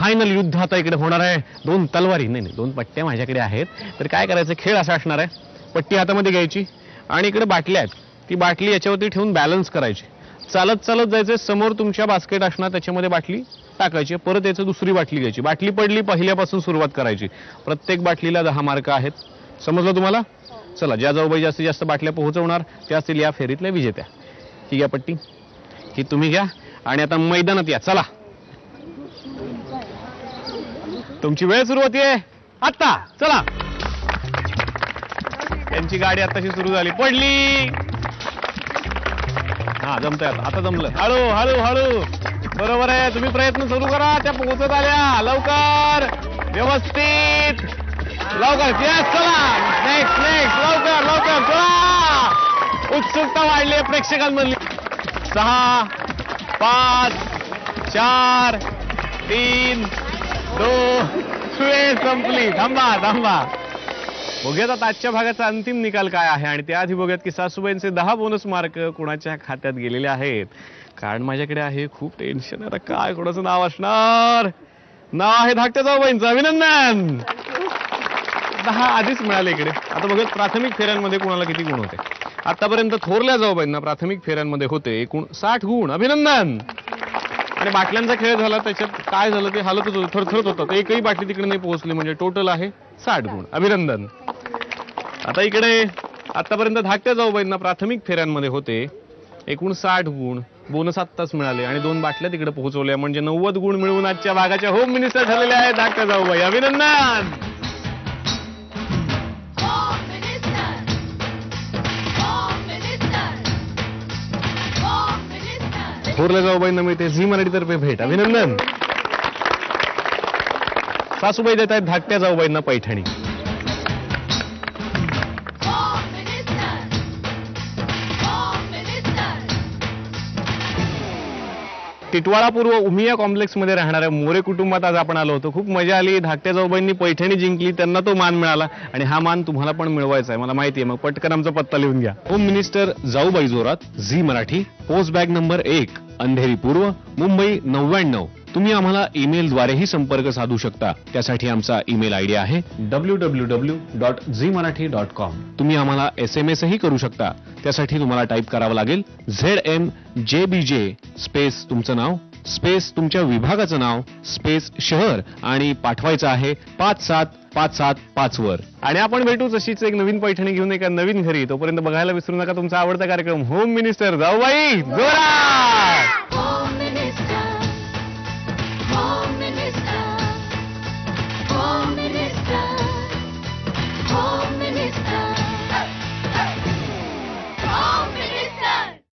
Final युद्ध आता इकडे होणार आहे. दोन तलवारी नाही नाही दोन पट्ट्या माझ्याकडे आहेत. तर काय करायचं? खेळ असा असणार आहे. पट्टी हातामध्ये घ्यायची आणि इकडे बाटल्या आहेत. ती बाटली याच्यावरती ठेवून बॅलन्स करायची. चालत चालत जायचं समोर तुमच्या बास्केट असणार त्याच्यामध्ये बाटली टाकायची. परत याचं दुसरी बाटली घ्यायची. बाटली पडली पहिल्यापासून सुरुवात करायची. प्रत्येक बाटलीला दहा मार्क आहेत. समजलं तुम्हाला? चला ज्या जाऊबाई जास्तीत जास्त बाटल्या पोहोचवणार त्या असतील या फेरीतल्या विजेत्या. ही घ्या पट्टी. ही तुम्ही घ्या. आणि आता मैदानात या. चला. तुमची वेळ सुरू होतीये. आत्ता चला. त्यांची गाडी आत्ताशी सुरू झाली. पडली. हा जमतंय आता. आता जमलं. हळू हळू हळू. बरोबर आहे. तुम्ही प्रयत्न सुरू करा. त्या पोहोचत आल्या. लवकर. व्यवस्थित. लवकर. येस चला. नेक्स्ट नेक्स्ट लवकर लवकर. चला. उत्सुकता वाढली आहे प्रेक्षकांमधली. सहा पाच चार तीन दो वेळ संपली. थांबा थांबा. बघूयात आता आजच्या भागाचा अंतिम निकाल काय आहे? आणि त्याआधी बघूयात की सासूबाईंचे दहा बोनस मार्क कुणाच्या खात्यात गेलेले आहेत? कारण माझ्याकडे आहे खूप टेन्शन आता काय कोणाचं नाव असणार? नाव आहे धाकट्या जाऊबाईंचं अभिनंदन! दहा आधीच मिळाले इकडे. आता बघूयात प्राथमिक फेऱ्यांमध्ये कुणाला किती गुण होते? आतापर्यंत थोरल्या जाऊबाईंना प्राथमिक फेऱ्यांमध्ये होते एकूण साठ गुण. अभिनंदन! आणि बाटल्यांचा खेळ झाला त्याच्यात काय झालं ते हालतच होतं थरथरत होतं. तर एकही बाटली तिकडे नाही पोहोचली म्हणजे टोटल आहे साठ गुण. अभिनंदन. आता इकडे आतापर्यंत धाकट्या जाऊबाईंना प्राथमिक फेऱ्यांमध्ये होते. एकूण साठ गुण बोनस आत्ताच मिळाले आणि दोन बाटल्या तिकडे पोहोचवल्या. म्हणजे नव्वद गुण मिळवून आजच्या भागाच्या होम मिनिस्टर झालेल्या आहेत धाकट्या जाऊबाई. अभिनंदन! थोरल्या जाऊबाईंना मिळते झी मराठीतर्फे भेट. अभिनंदन. सासूबाई देत आहेत धाकट्या जाऊबाईंना पैठणी. टिटवाळा पूर्व उमिया कॉम्प्लेक्समध्ये राहणाऱ्या मोरे कुटुंबात आज आपण आलो होतो. खूप मजा आली. धाकट्या जाऊबाईंनी पैठणी जिंकली. त्यांना तो मान मिळाला. आणि हा मान तुम्हाला पण मिळवायचा आहे. मला माहिती आहे. मग पटकन आमचा पत्ता लिहून घ्या. होम मिनिस्टर जाऊबाई जोरात Zee Marathi post bag number एक अंधेरी पूर्व मुंबई नव्याण्णव. तुम्ही आम्हाला ईमेलद्वारेही संपर्क साधू शकता. त्यासाठी आमचा ईमेल आयडी आहे W W W dot Zee Marathi dot com तुम्ही आम्हाला एस एम एसही करू शकता. त्यासाठी तुम्हाला टाईप करावं लागेल झेड एम जे बी जे स्पेस तुमचं नाव स्पेस तुमच्या विभागाचं नाव स्पेस शहर आणि पाठवायचं आहे पाच सात पाच सात पाच वर. आणि आपण भेटू तशीच एक नवीन पैठणी घेऊन एका नवीन घरी. तोपर्यंत बघायला विसरू नका. तुमचा आवडता कार्यक्रम होम मिनिस्टर जाऊबाई. जोरा